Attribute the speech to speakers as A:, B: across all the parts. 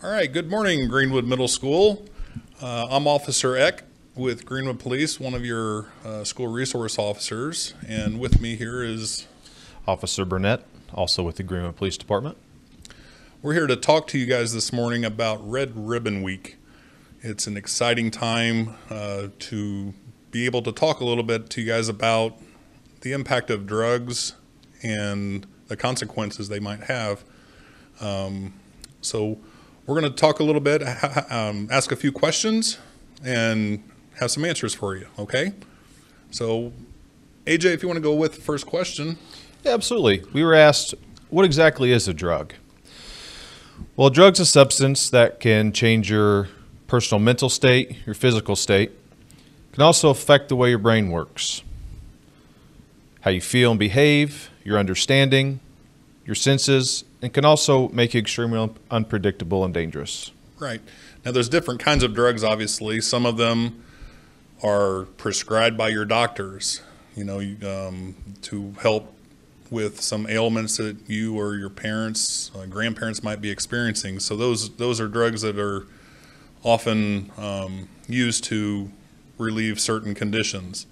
A: All right, good morning, Greenwood Middle School. Uh, I'm Officer Eck with Greenwood Police, one of your uh, school resource officers, and with me here is
B: Officer Burnett, also with the Greenwood Police Department.
A: we're here to talk to you guys this morning about Red Ribbon Week. It's an exciting time uh, to be able to talk a little bit to you guys about the impact of drugs and the consequences they might have. Um, so, we're going to talk a little bit, um, ask a few questions, and have some answers for you, okay? So, AJ, if you want to go with the first question.
B: Yeah, absolutely. We were asked, what exactly is a drug? Well, a drug's a substance that can change your personal mental state, your physical state. Can also affect the way your brain works, how you feel and behave, your understanding, your senses, and can also make you extremely un- unpredictable and dangerous.
A: Right. Now, there's different kinds of drugs, obviously. Some of them are prescribed by your doctors, you know, um, to help with some ailments that you or your parents, uh, grandparents might be experiencing. So those those are drugs that are often um, used to relieve certain conditions.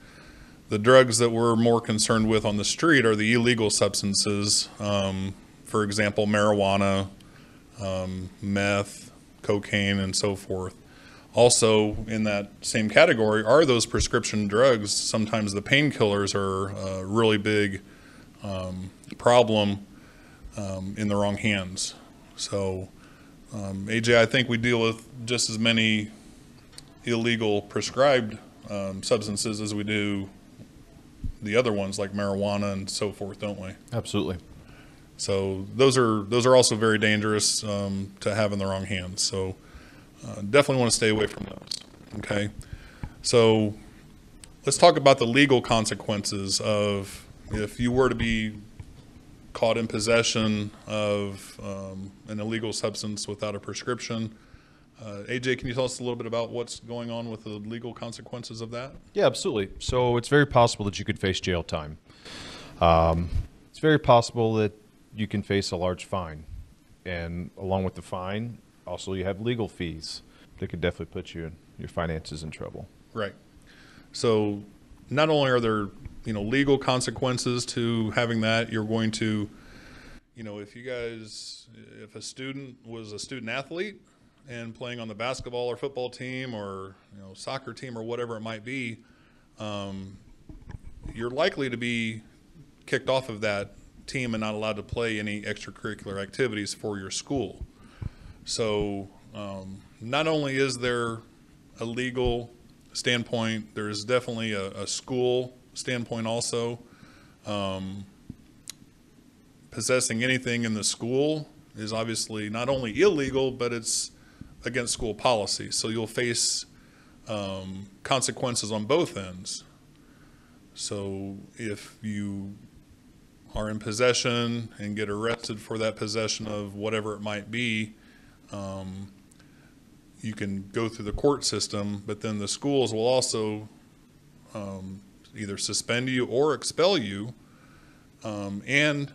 A: The drugs that we're more concerned with on the street are the illegal substances. Um, for example, marijuana, um, meth, cocaine, and so forth. Also, in that same category are those prescription drugs. Sometimes the painkillers are a really big um, problem um, in the wrong hands. So, um, AJ, I think we deal with just as many illegal prescribed um, substances as we do the other ones like marijuana and so forth, don't we?
B: Absolutely.
A: So those are those are also very dangerous um, to have in the wrong hands. So uh, definitely want to stay away from those. Okay. So let's talk about the legal consequences of if you were to be caught in possession of um, an illegal substance without a prescription. Uh, AJ, can you tell us a little bit about what's going on with the legal consequences of that?
B: Yeah, absolutely. So it's very possible that you could face jail time. Um, it's very possible that you can face a large fine. And along with the fine, also you have legal fees that could definitely put you and your finances in trouble.
A: Right. So not only are there, you know, legal consequences to having that, you're going to, you know, if you guys, if a student was a student athlete and playing on the basketball or football team or, you know, soccer team or whatever it might be, um, you're likely to be kicked off of that team and not allowed to play any extracurricular activities for your school. So um, not only is there a legal standpoint, there is definitely a, a school standpoint also. Um, possessing anything in the school is obviously not only illegal, but it's against school policy. So you'll face um, consequences on both ends. So if you are in possession and get arrested for that possession of whatever it might be, um, you can go through the court system, but then the schools will also um, either suspend you or expel you um, and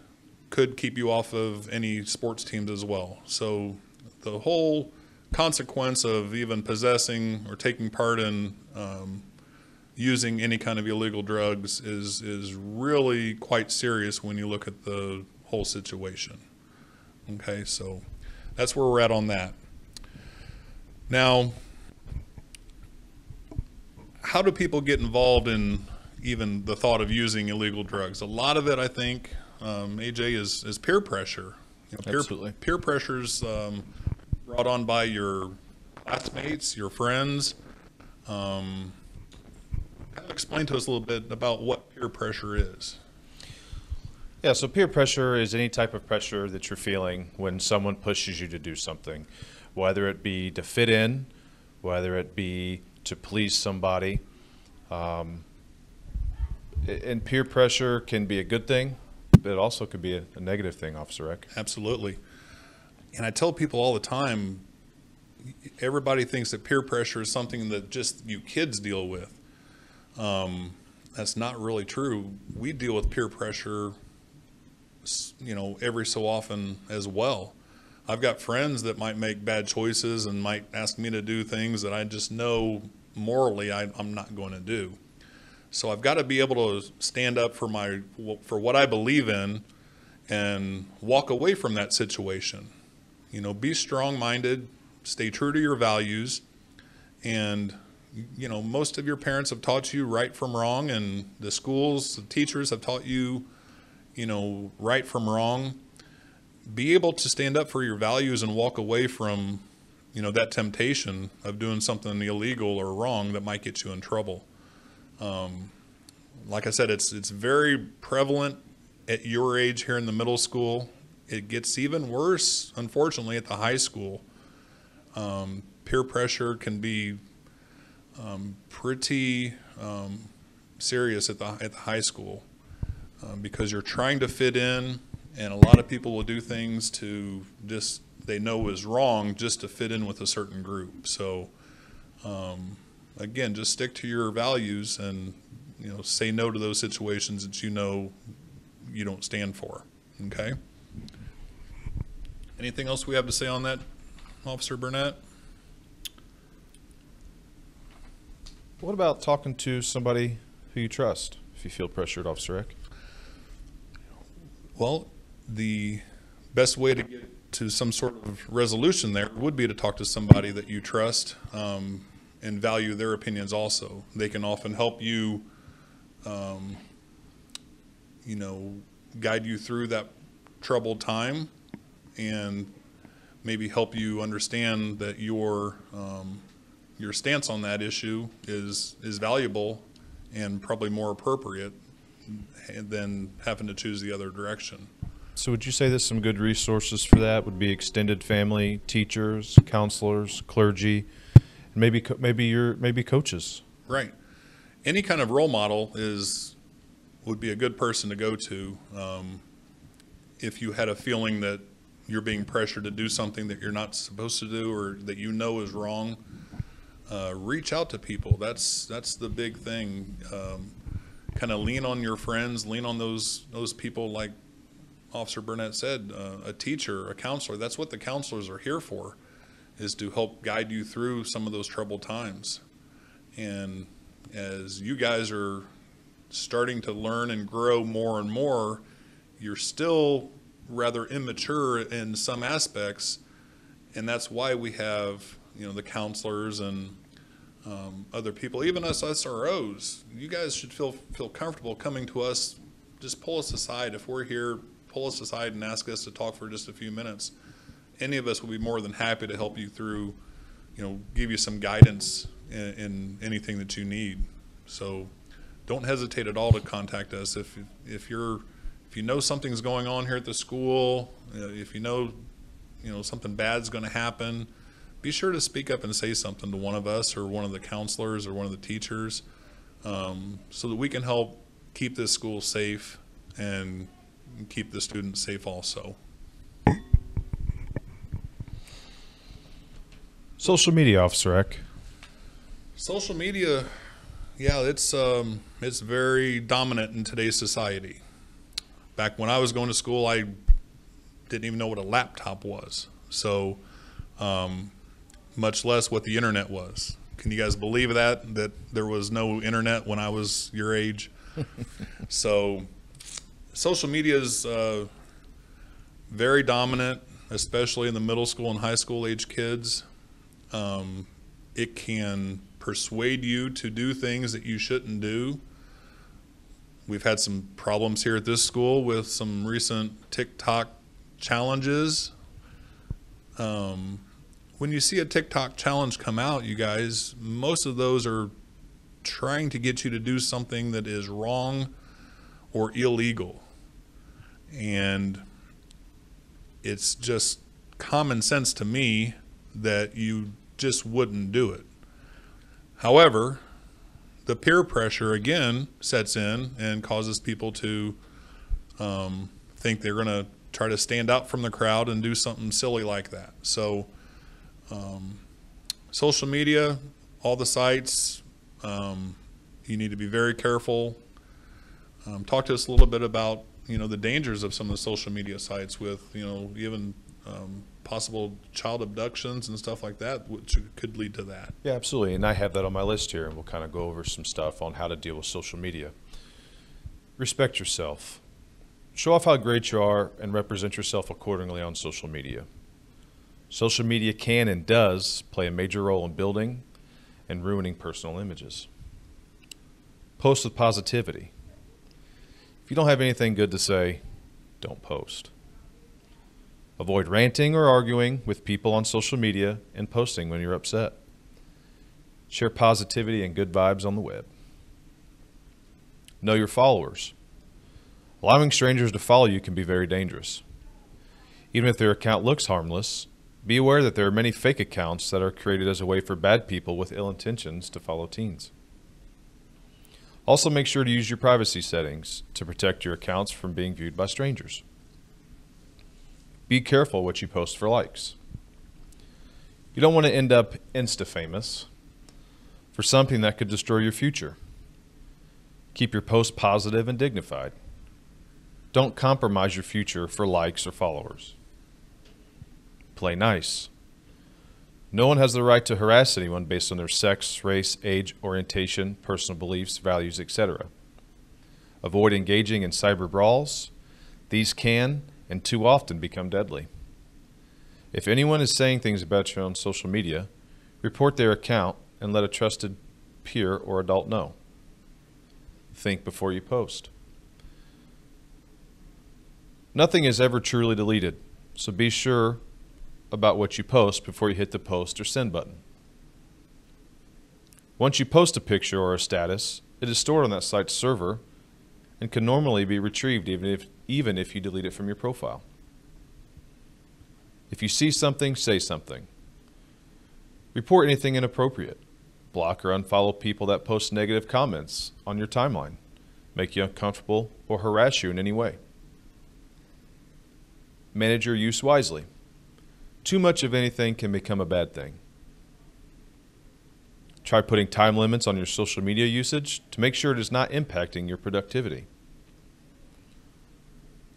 A: could keep you off of any sports teams as well. So the whole consequence of even possessing or taking part in um, using any kind of illegal drugs is is really quite serious when you look at the whole situation. Okay, so that's where we're at on that. Now, how do people get involved in even the thought of using illegal drugs? A lot of it, I think, um, AJ, is, is peer pressure. You know, peer,
B: Absolutely.
A: Peer pressures um, brought on by your classmates, your friends. Um, kind of explain to us a little bit about what peer pressure is.
B: Yeah, so peer pressure is any type of pressure that you're feeling when someone pushes you to do something, whether it be to fit in, whether it be to please somebody. Um, and peer pressure can be a good thing, but it also could be a, a negative thing, Officer Eck.
A: Absolutely. And I tell people all the time, everybody thinks that peer pressure is something that just you kids deal with. Um, that's not really true. We deal with peer pressure, you know, every so often as well. I've got friends that might make bad choices and might ask me to do things that I just know morally I, I'm not going to do. So I've got to be able to stand up for my for what I believe in and walk away from that situation. You know, be strong-minded, stay true to your values, and you know, most of your parents have taught you right from wrong, and the schools, the teachers have taught you, you know, right from wrong. Be able to stand up for your values and walk away from, you know, that temptation of doing something illegal or wrong that might get you in trouble. Um, like I said, it's it's very prevalent at your age here in the middle school. It gets even worse, unfortunately, at the high school. Um, peer pressure can be um, pretty um, serious at the at the high school um, because you're trying to fit in, and a lot of people will do things to just they know is wrong just to fit in with a certain group. So um, again, just stick to your values and you know say no to those situations that you know you don't stand for. Okay. Anything else we have to say on that, Officer Burnett?
B: What about talking to somebody who you trust if you feel pressured, Officer Eck?
A: Well, the best way to get to some sort of resolution there would be to talk to somebody that you trust um, and value their opinions also. They can often help you, um, you know, guide you through that troubled time and maybe help you understand that your um, your stance on that issue is is valuable and probably more appropriate than having to choose the other direction.
B: So, would you say that some good resources for that would be extended family, teachers, counselors, clergy, and maybe maybe your maybe coaches?
A: Right. Any kind of role model is would be a good person to go to um, if you had a feeling that you're being pressured to do something that you're not supposed to do or that you know is wrong uh, reach out to people. That's that's the big thing. Um, kind of lean on your friends, lean on those those people like Officer Burnett said, uh, a teacher, a counselor. That's what the counselors are here for, is to help guide you through some of those troubled times. And as you guys are starting to learn and grow more and more, you're still rather immature in some aspects, and that's why we have you know the counselors and um, other people, even us SROs, you guys should feel feel comfortable coming to us. Just pull us aside if we're here. Pull us aside and ask us to talk for just a few minutes. Any of us will be more than happy to help you through. You know, give you some guidance in, in anything that you need. So, don't hesitate at all to contact us if if you're if you know something's going on here at the school. Uh, if you know, you know something bad's going to happen be sure to speak up and say something to one of us or one of the counselors or one of the teachers um, so that we can help keep this school safe and keep the students safe also.
B: Social media, Officer Eck.
A: Social media, yeah, it's um, it's very dominant in today's society. Back when I was going to school, I didn't even know what a laptop was. So um, much less what the internet was. Can you guys believe that? That there was no internet when I was your age. so, social media is uh, very dominant, especially in the middle school and high school age kids. Um, it can persuade you to do things that you shouldn't do. We've had some problems here at this school with some recent TikTok challenges. Um, when you see a TikTok challenge come out, you guys, most of those are trying to get you to do something that is wrong or illegal. And it's just common sense to me that you just wouldn't do it. However, the peer pressure again sets in and causes people to um, think they're going to try to stand out from the crowd and do something silly like that. So, um, social media, all the sites, um, you need to be very careful. Um, talk to us a little bit about you know the dangers of some of the social media sites with you know even um, possible child abductions and stuff like that, which could lead to that.
B: Yeah, absolutely. And I have that on my list here, and we'll kind of go over some stuff on how to deal with social media. Respect yourself. Show off how great you are and represent yourself accordingly on social media. Social media can and does play a major role in building and ruining personal images. Post with positivity. If you don't have anything good to say, don't post. Avoid ranting or arguing with people on social media and posting when you're upset. Share positivity and good vibes on the web. Know your followers. Allowing strangers to follow you can be very dangerous. Even if their account looks harmless, be aware that there are many fake accounts that are created as a way for bad people with ill intentions to follow teens. Also, make sure to use your privacy settings to protect your accounts from being viewed by strangers. Be careful what you post for likes. You don't want to end up insta famous for something that could destroy your future. Keep your post positive and dignified. Don't compromise your future for likes or followers. Play nice. No one has the right to harass anyone based on their sex, race, age, orientation, personal beliefs, values, etc. Avoid engaging in cyber brawls. These can and too often become deadly. If anyone is saying things about you on social media, report their account and let a trusted peer or adult know. Think before you post. Nothing is ever truly deleted, so be sure about what you post before you hit the post or send button. Once you post a picture or a status, it is stored on that site's server and can normally be retrieved even if, even if you delete it from your profile. If you see something, say something. Report anything inappropriate. Block or unfollow people that post negative comments on your timeline, make you uncomfortable, or harass you in any way. Manage your use wisely. Too much of anything can become a bad thing. Try putting time limits on your social media usage to make sure it is not impacting your productivity.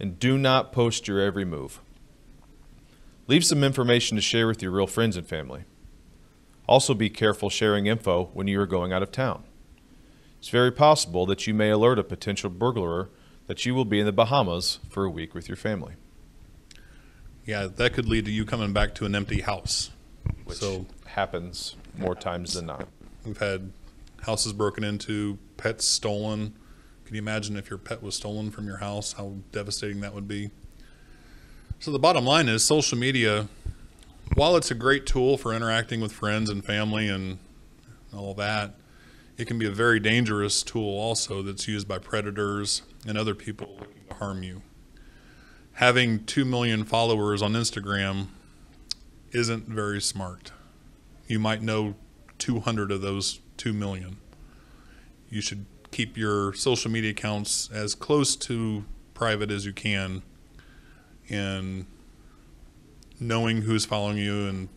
B: And do not post your every move. Leave some information to share with your real friends and family. Also, be careful sharing info when you are going out of town. It's very possible that you may alert a potential burglar that you will be in the Bahamas for a week with your family.
A: Yeah, that could lead to you coming back to an empty house.
B: which
A: So
B: happens more times than not.
A: we've had houses broken into, pets stolen. Can you imagine if your pet was stolen from your house, how devastating that would be? So the bottom line is social media, while it's a great tool for interacting with friends and family and all that, it can be a very dangerous tool also that's used by predators and other people looking to harm you. Having 2 million followers on Instagram isn't very smart. You might know 200 of those 2 million. You should keep your social media accounts as close to private as you can and knowing who's following you and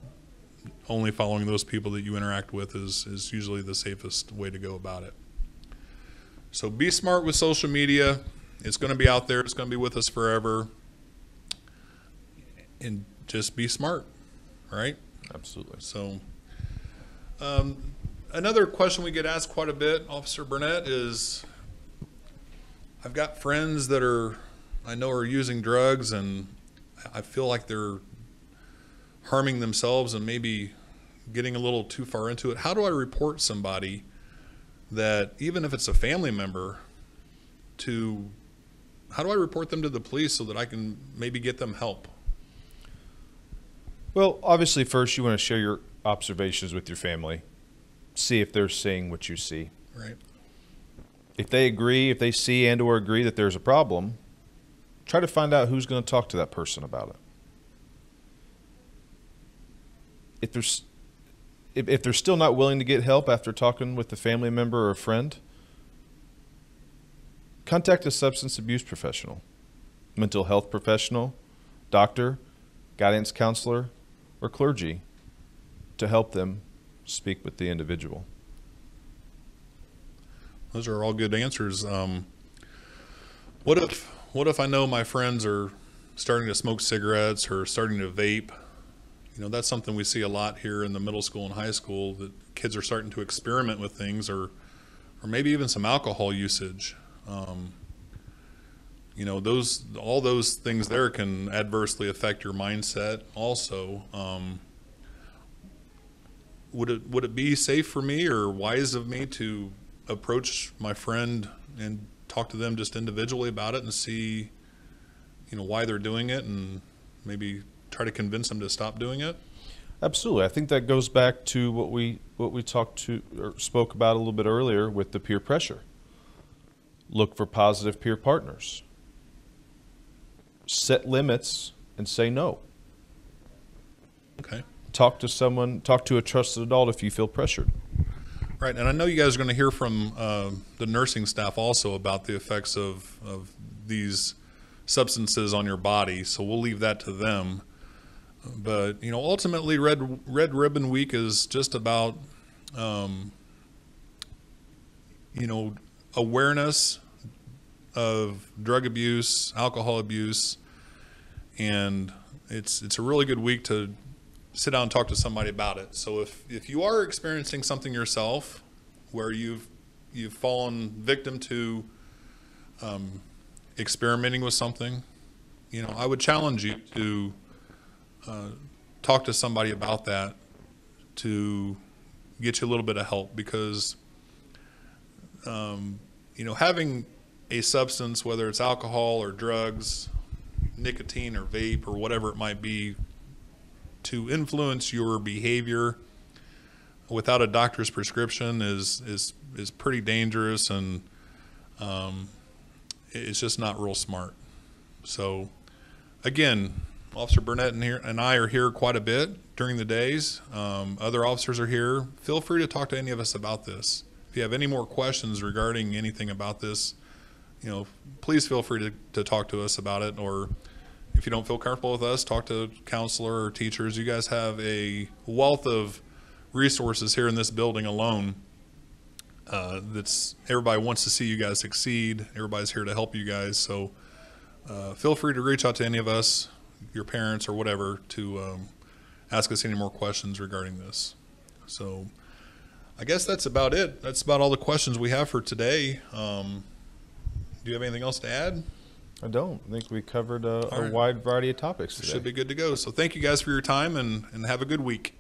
A: only following those people that you interact with is, is usually the safest way to go about it. So be smart with social media. It's going to be out there, it's going to be with us forever. And just be smart, right?
B: Absolutely.
A: So, um, another question we get asked quite a bit, Officer Burnett, is I've got friends that are, I know are using drugs and I feel like they're harming themselves and maybe getting a little too far into it. How do I report somebody that, even if it's a family member, to, how do I report them to the police so that I can maybe get them help?
B: Well, obviously, first you want to share your observations with your family. See if they're seeing what you see.
A: Right.
B: If they agree, if they see and or agree that there's a problem, try to find out who's going to talk to that person about it. If there's if, if they're still not willing to get help after talking with a family member or a friend, contact a substance abuse professional, mental health professional, doctor, guidance counselor, or clergy to help them speak with the individual.
A: Those are all good answers. Um, what if what if I know my friends are starting to smoke cigarettes or starting to vape. You know, that's something we see a lot here in the middle school and high school that kids are starting to experiment with things or, or maybe even some alcohol usage. Um, you know, those, all those things there can adversely affect your mindset also. Um, would it, would it be safe for me or wise of me to approach my friend and talk to them just individually about it and see, you know, why they're doing it and maybe try to convince them to stop doing it?
B: Absolutely. I think that goes back to what we what we talked to or spoke about a little bit earlier with the peer pressure. Look for positive peer partners. Set limits and say no.
A: Okay.
B: Talk to someone, talk to a trusted adult if you feel pressured.
A: Right, and I know you guys are going to hear from uh, the nursing staff also about the effects of, of these substances on your body, so we'll leave that to them. But you know, ultimately, Red Red Ribbon Week is just about, um, you know, awareness of drug abuse, alcohol abuse, and it's it's a really good week to sit down and talk to somebody about it. So if, if you are experiencing something yourself where you've you've fallen victim to um, experimenting with something, you know, I would challenge you to uh, talk to somebody about that to get you a little bit of help because um, you know having a substance, whether it's alcohol or drugs, nicotine or vape or whatever it might be, to influence your behavior without a doctor's prescription is is is pretty dangerous and um, it's just not real smart. So again, Officer Burnett and here and I are here quite a bit during the days. Um, other officers are here. Feel free to talk to any of us about this. If you have any more questions regarding anything about this, you know, please feel free to, to talk to us about it or if you don't feel comfortable with us, talk to counselor or teachers. You guys have a wealth of resources here in this building alone. Uh, that's everybody wants to see you guys succeed. Everybody's here to help you guys. So uh, feel free to reach out to any of us, your parents or whatever, to um, ask us any more questions regarding this. So I guess that's about it. That's about all the questions we have for today. Um, do you have anything else to add?
B: I don't. I think we covered uh,
A: a,
B: a
A: right.
B: wide variety of topics today.
A: Should be good to go. So thank you guys for your time and, and have a good week.